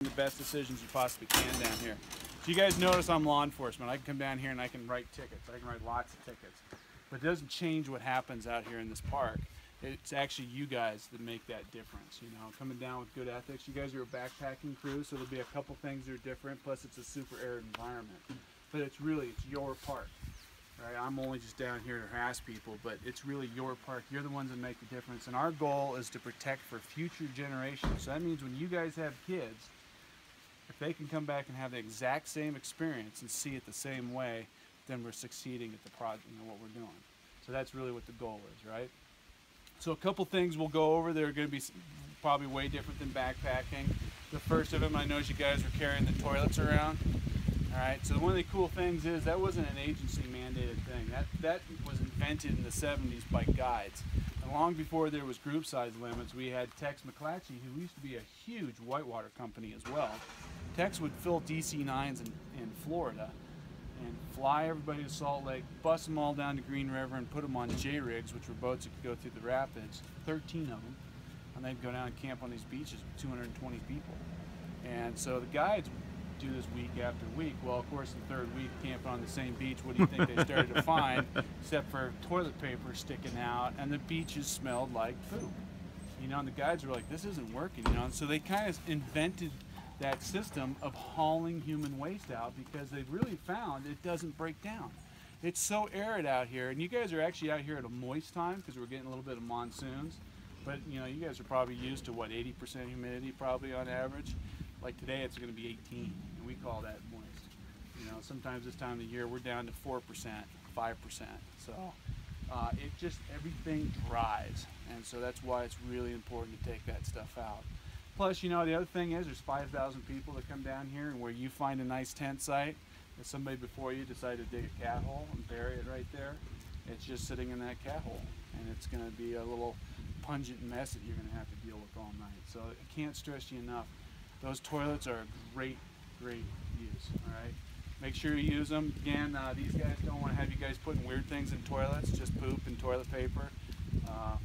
the best decisions you possibly can down here. So you guys notice I'm law enforcement. I can come down here and I can write tickets. I can write lots of tickets. But it doesn't change what happens out here in this park. It's actually you guys that make that difference. You know, coming down with good ethics. You guys are a backpacking crew, so there'll be a couple things that are different. Plus, it's a super arid environment. But it's really it's your park. Right? I'm only just down here to harass people, but it's really your park. You're the ones that make the difference. And our goal is to protect for future generations. So that means when you guys have kids, they can come back and have the exact same experience and see it the same way, then we're succeeding at the project, you know, what we're doing. So that's really what the goal is, right? So a couple things we'll go over that are going to be probably way different than backpacking. The first of them, I noticed you guys were carrying the toilets around. All right, so one of the cool things is that wasn't an agency mandated thing. That, that was invented in the 70s by guides. And long before there was group size limits, we had Tex McClatchy, who used to be a huge whitewater company as well. Tex would fill DC-9s in, in Florida and fly everybody to Salt Lake, bust them all down to Green River and put them on J-rigs, which were boats that could go through the rapids, 13 of them. And they'd go down and camp on these beaches with 220 people. And so the guides do this week after week. Well, of course, the third week camping on the same beach, what do you think they started to find? Except for toilet paper sticking out, and the beaches smelled like poop. You know, and the guides were like, this isn't working, you know, and so they kind of invented that system of hauling human waste out because they've really found it doesn't break down. It's so arid out here, and you guys are actually out here at a moist time because we're getting a little bit of monsoons. But you know, you guys are probably used to what 80% humidity probably on average. Like today, it's going to be 18, and we call that moist. You know, sometimes this time of year we're down to 4%, 5%. So uh, it just everything dries, and so that's why it's really important to take that stuff out. Plus, you know, the other thing is there's 5,000 people that come down here, and where you find a nice tent site, if somebody before you decided to dig a cat hole and bury it right there, it's just sitting in that cat hole, and it's going to be a little pungent mess that you're going to have to deal with all night. So I can't stress you enough those toilets are a great, great use, all right? Make sure you use them. Again, uh, these guys don't want to have you guys putting weird things in toilets, just poop and toilet paper. Uh,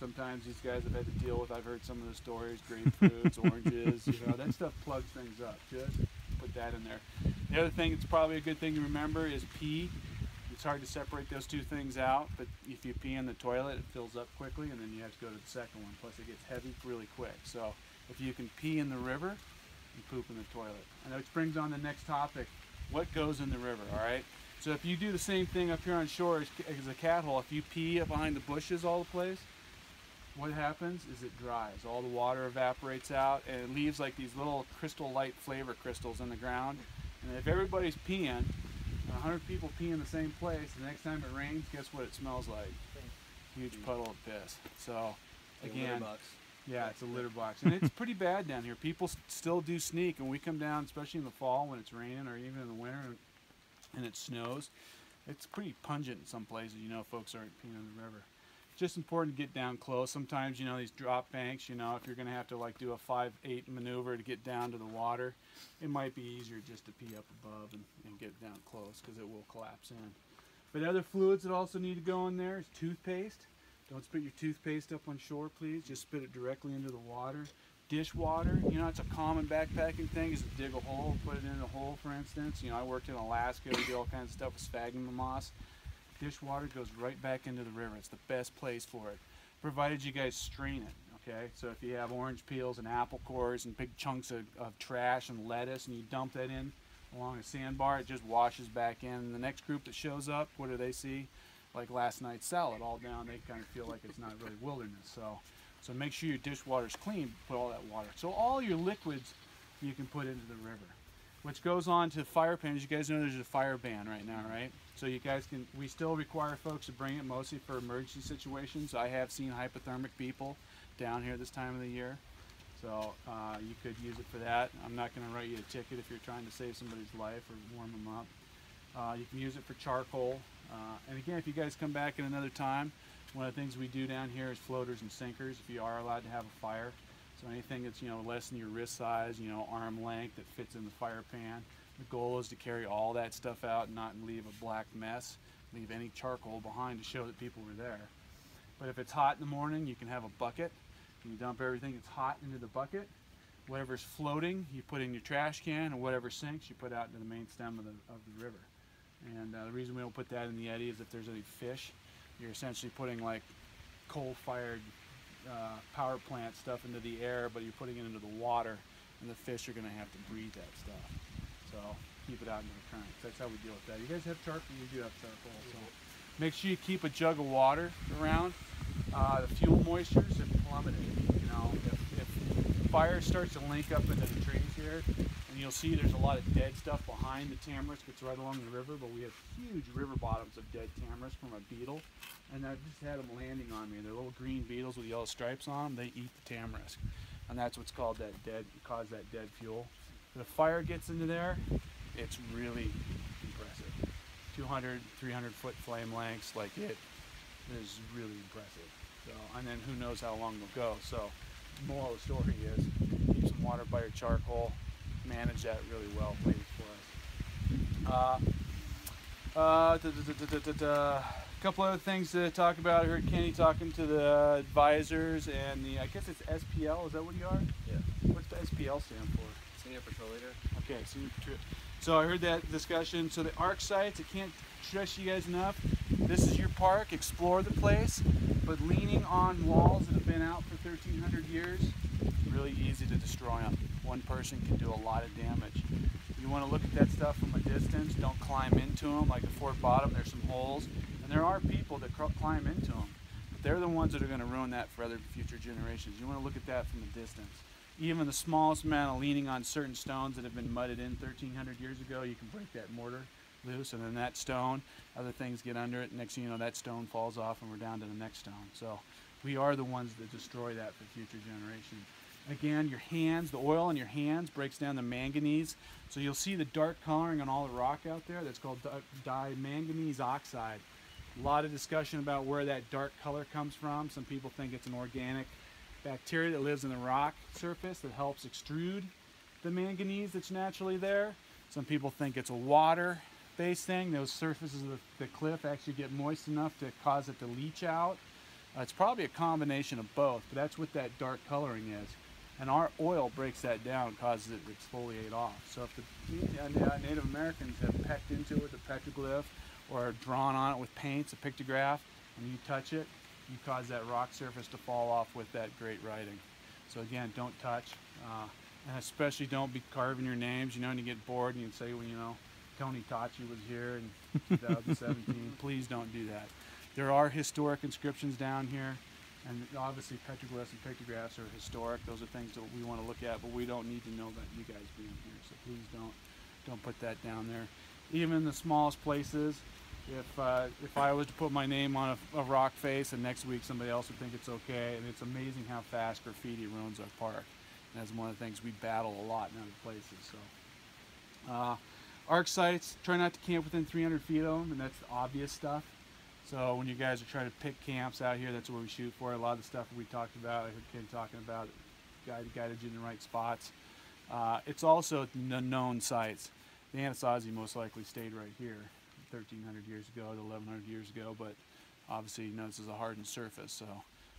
sometimes these guys have had to deal with, I've heard some of the stories, grapefruits, oranges, you know, that stuff plugs things up. Just put that in there. The other thing that's probably a good thing to remember is pee. It's hard to separate those two things out, but if you pee in the toilet, it fills up quickly, and then you have to go to the second one. Plus, it gets heavy really quick. So if you can pee in the river and poop in the toilet. And which brings on the next topic, what goes in the river, all right? So if you do the same thing up here on shore as, as a cat hole, if you pee behind the bushes all the place, what happens is it dries. All the water evaporates out and it leaves like these little crystal light flavor crystals in the ground. And if everybody's peeing, 100 people pee in the same place, the next time it rains, guess what it smells like? Huge puddle of piss. So, again, yeah, it's a litter box, and it's pretty bad down here. People still do sneak, and we come down, especially in the fall when it's raining, or even in the winter and it snows. It's pretty pungent in some places. You know, folks aren't peeing in the river. Just important to get down close. Sometimes, you know, these drop banks. You know, if you're going to have to like do a five-eight maneuver to get down to the water, it might be easier just to pee up above and, and get down close because it will collapse in. But other fluids that also need to go in there is toothpaste. Don't spit your toothpaste up on shore, please. Just spit it directly into the water. Dishwater, you know, it's a common backpacking thing is to dig a hole, put it in a hole, for instance. You know, I worked in Alaska, we did all kinds of stuff with sphagnum moss. Dishwater goes right back into the river. It's the best place for it, provided you guys strain it, okay? So if you have orange peels and apple cores and big chunks of, of trash and lettuce and you dump that in along a sandbar, it just washes back in. The next group that shows up, what do they see? like last night's salad all down they kind of feel like it's not really wilderness so so make sure your dishwater's clean put all that water so all your liquids you can put into the river which goes on to fire pans you guys know there's a fire ban right now right? So you guys can we still require folks to bring it mostly for emergency situations. I have seen hypothermic people down here this time of the year. So uh, you could use it for that. I'm not going to write you a ticket if you're trying to save somebody's life or warm them up. Uh, you can use it for charcoal. Uh, and again, if you guys come back at another time, one of the things we do down here is floaters and sinkers. If you are allowed to have a fire. So anything that's you know less than your wrist size, you know arm length that fits in the fire pan. The goal is to carry all that stuff out and not leave a black mess, leave any charcoal behind to show that people were there. But if it's hot in the morning, you can have a bucket. You dump everything that's hot into the bucket Whatever's floating, you put in your trash can, and whatever sinks, you put out into the main stem of the, of the river. And uh, the reason we don't put that in the eddy is if there's any fish, you're essentially putting like coal-fired uh, power plant stuff into the air, but you're putting it into the water, and the fish are going to have to breathe that stuff. So keep it out into the current. That's how we deal with that. You guys have charcoal? You do have charcoal. So make sure you keep a jug of water around. Uh, the fuel moistures have plummeted. You know, if, if fire starts to link up into the trees here, and you'll see there's a lot of dead stuff behind the tamarisk. It's right along the river, but we have huge river bottoms of dead tamarisk from a beetle. And I've just had them landing on me. They're little green beetles with yellow stripes on them. They eat the tamarisk. And that's what's called that dead, cause that dead fuel. The fire gets into there, it's really impressive. 200, 300 foot flame lengths, like it is really impressive. So, and then who knows how long they'll go. So, moral of the story is keep some water by your charcoal, manage that really well, for us. Uh, uh, a couple other things to talk about. I heard Kenny talking to the advisors and the, I guess it's SPL, is that what you are? Yeah. What's the SPL stand for? Senior patrol leader. Okay, senior patrol. So I heard that discussion. So the ARC sites, I can't stress you guys enough. This is your park. Explore the place, but leaning on walls that have been out for 1,300 years, really easy to destroy them. One person can do a lot of damage. You want to look at that stuff from a distance. Don't climb into them. Like at Fort Bottom, there's some holes, and there are people that climb into them. But they're the ones that are going to ruin that for other future generations. You want to look at that from a distance even the smallest amount of leaning on certain stones that have been mudded in 1300 years ago, you can break that mortar loose and then that stone, other things get under it. Next thing you know, that stone falls off and we're down to the next stone. So we are the ones that destroy that for future generations. Again, your hands, the oil on your hands breaks down the manganese. So you'll see the dark coloring on all the rock out there. That's called dimanganese oxide. A lot of discussion about where that dark color comes from. Some people think it's an organic bacteria that lives in the rock surface that helps extrude the manganese that's naturally there. Some people think it's a water-based thing. Those surfaces of the, the, cliff actually get moist enough to cause it to leach out. Uh, it's probably a combination of both, but that's what that dark coloring is. And our oil breaks that down, causes it to exfoliate off. So if the uh, Native Americans have pecked into it with a petroglyph or drawn on it with paints, a pictograph, and you touch it, you cause that rock surface to fall off with that great writing. So again, don't touch, uh, and especially don't be carving your names. You know, and you get bored and you say, well, you know, Tony Tachi was here in 2017. Please don't do that. There are historic inscriptions down here, and obviously petroglyphs and pictographs are historic. Those are things that we want to look at, but we don't need to know about you guys being here. So please don't don't put that down there. Even the smallest places, if uh, if I was to put my name on a, a, rock face and next week somebody else would think it's okay and it's amazing how fast graffiti ruins our park and that's one of the things we battle a lot in other places so uh, arc sites try not to camp within 300 feet of them and that's the obvious stuff so when you guys are trying to pick camps out here that's where we shoot for a lot of the stuff we talked about I heard Ken talking about guide, guided you in the right spots uh, it's also the known sites the Anasazi most likely stayed right here 1,300 years ago to 1,100 years ago, but obviously, you know, this is a hardened surface, so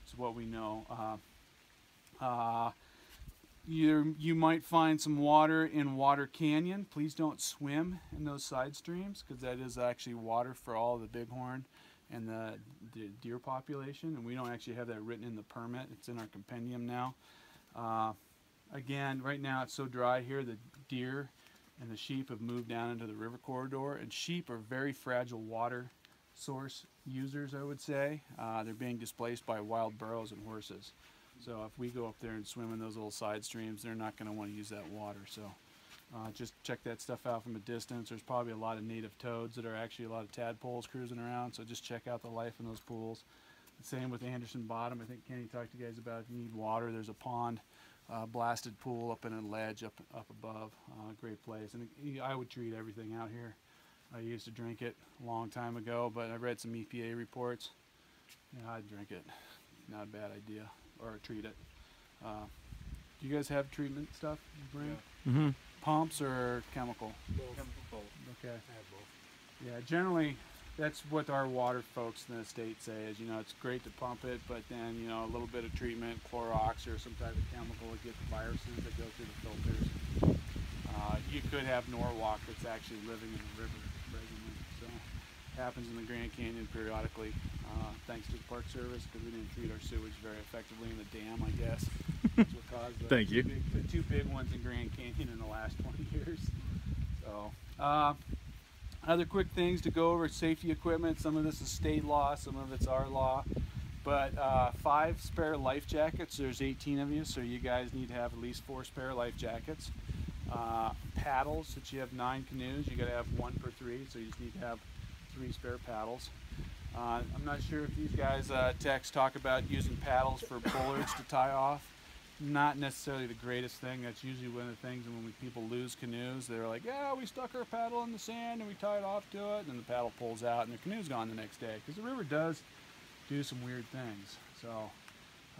it's what we know. Uh, uh, you, you might find some water in Water Canyon. Please don't swim in those side streams because that is actually water for all the bighorn and the, the, deer population, and we don't actually have that written in the permit. It's in our compendium now. Uh, again, right now it's so dry here, the deer and the sheep have moved down into the river corridor. And sheep are very fragile water source users, I would say. Uh, they're being displaced by wild burros and horses. So if we go up there and swim in those little side streams, they're not going to want to use that water. So uh, just check that stuff out from a distance. There's probably a lot of native toads that are actually a lot of tadpoles cruising around. So just check out the life in those pools. Same with Anderson Bottom. I think Kenny talked to you guys about if you need water, there's a pond uh, blasted pool up in a ledge up up above. Uh, great place, and I would treat everything out here. I used to drink it a long time ago, but I read some EPA reports. Yeah, I'd drink it. Not a bad idea, or treat it. Uh, do you guys have treatment stuff? You yeah. Mm-hmm. Pumps or chemical? Both. Chemical. Okay. I have both. Yeah, generally that's what our water folks in the state say is, you know, it's great to pump it, but then, you know, a little bit of treatment, Clorox or some type of chemical to get the viruses that go through the filters. Uh, you could have Norwalk that's actually living in the river presently. So happens in the Grand Canyon periodically, uh, thanks to the Park Service because we didn't treat our sewage very effectively in the dam, I guess. That's what caused the Thank two you. Big, the two big ones in Grand Canyon in the last 20 years. So, uh, other quick things to go over safety equipment. Some of this is state law, some of it's our law. But uh, five spare life jackets. There's 18 of you, so you guys need to have at least four spare life jackets. Uh, paddles, since you have nine canoes, you got to have one per three, so you just need to have three spare paddles. Uh, I'm not sure if these guys uh, Tex talk about using paddles for bollards to tie off. Not necessarily the greatest thing. That's usually one of the things when we, people lose canoes. They're like, "Yeah, we stuck our paddle in the sand and we tied off to it," and the paddle pulls out and the canoe's gone the next day. Because the river does do some weird things. So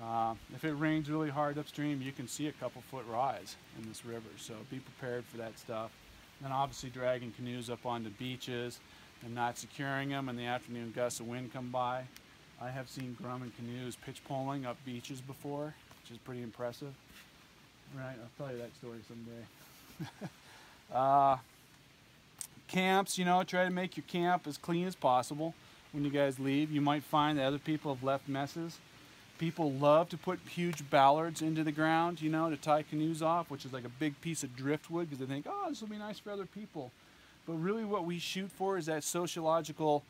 uh, if it rains really hard upstream, you can see a couple foot rise in this river. So be prepared for that stuff. And obviously dragging canoes up onto beaches and not securing them in the afternoon gusts of wind come by. I have seen Grumman canoes pitch poling up beaches before, which is pretty impressive. Right, I'll tell you that story someday. uh, camps, you know, try to make your camp as clean as possible when you guys leave. You might find that other people have left messes. People love to put huge bollards into the ground, you know, to tie canoes off, which is like a big piece of driftwood because they think, oh, this will be nice for other people. But really, what we shoot for is that sociological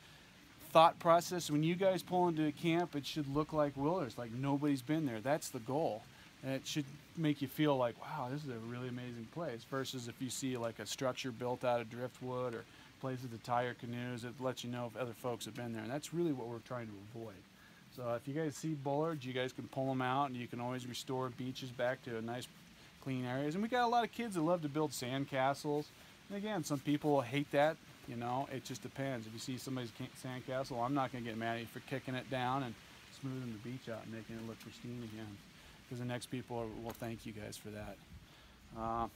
thought process. When you guys pull into a camp, it should look like Wilderness, like nobody's been there. That's the goal. And it should make you feel like, wow, this is a really amazing place. Versus if you see like a structure built out of driftwood or places to tie your canoes, it lets you know if other folks have been there. And that's really what we're trying to avoid. So if you guys see bollards, you guys can pull them out and you can always restore beaches back to a nice clean areas. And we got a lot of kids that love to build sand castles. And again, some people hate that. You know, it just depends. If you see somebody's sand castle, I'm not going to get mad at you for kicking it down and smoothing the beach out and making it look pristine again. Because the next people will thank you guys for that. Uh,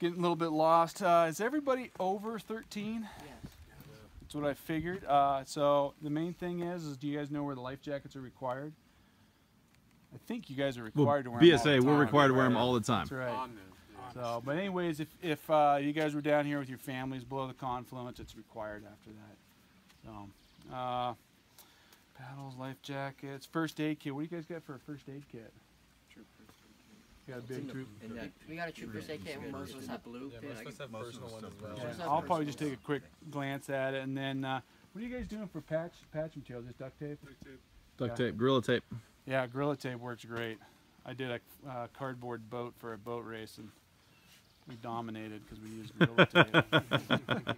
getting a little bit lost. Uh, is everybody over 13? Yes. That's what I figured. Uh, so the main thing is, is do you guys know where the life jackets are required? I think you guys are Well, required to wear 'em all the BSA, we're time. required to wear them all the time. That's right. On So, but anyways, if, if uh, you guys were down here with your families below the confluence, it's required after that. So, uh, paddles, life jackets, first aid kit. What do you guys got for a first aid kit? You got a big troop. And that, we got a trooper say kit, and most of us have blue. Yeah, pin. most I of us can- have personal ones as well. Yeah, Where's that I'll probably just take a stuff? quick glance at it, and then uh, what are you guys doing for patch patch material? Just duct tape? Duct Yeah. tape, gorilla tape. Yeah, Gorilla Tape works great. I did a uh, cardboard boat for a boat race, and we dominated because we used Gorilla Tape.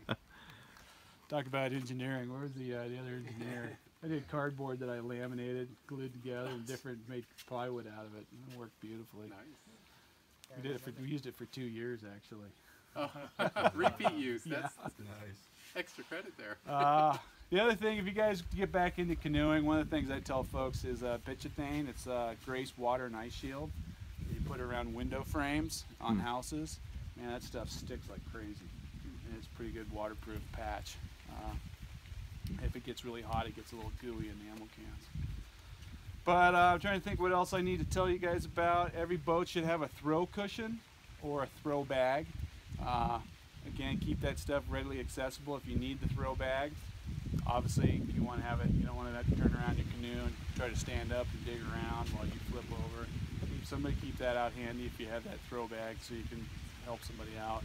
Talk about engineering. Where was the uh, the other engineer? I did cardboard that I laminated, glued together, and different made plywood out of it. And it worked beautifully. Nice. We did it for we used it for two years actually. Repeat use. Yeah. That's Nice. extra credit there. Uh, the other thing, if you guys get back into canoeing, one of the things I tell folks is uh, Bituthene. It's uh, Grace Water and Ice Shield. You put it around window frames on Hmm. houses. Man, that stuff sticks like crazy. And it's pretty good waterproof patch. Uh, if it gets really hot, it gets a little gooey in the ammo cans. But uh, I'm trying to think what else I need to tell you guys about. Every boat should have a throw cushion or a throw bag. Uh, again, keep that stuff readily accessible if you need the throw bag. Obviously, you want to have it, you don't want to have to turn around your canoe and try to stand up and dig around while you flip over. Somebody keep that out handy if you have that throw bag so you can help somebody out.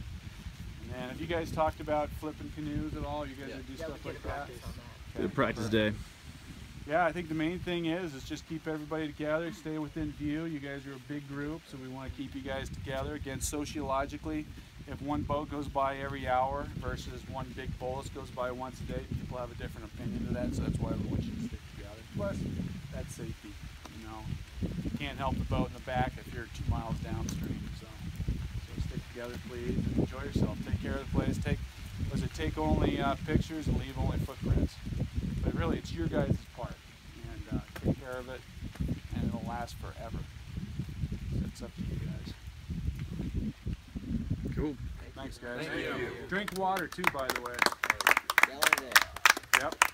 And then, have you guys talked about flipping canoes at all? You guys Yeah. ever do Yeah, stuff like that? practice on that. Good practice day. Yeah, I think the main thing is is just keep everybody together, stay within view. You guys are a big group, so we want to keep you guys together. Again, sociologically, if one boat goes by every hour versus one big bolus goes by once a day, people have a different opinion of that, so that's why everyone should stick together. Plus, that's safety. You know, you can't help the boat in the back if you're two miles downstream. So, so stick together, please, and enjoy yourself. Take care of the place. Take was it take only uh, pictures and leave only footprints. But really, it's your guys' part, and uh, take care of it, and it'll last forever. So it's up to you guys. Cool. Thanks, guys. Thank you. Drink water too, by the way. Yep.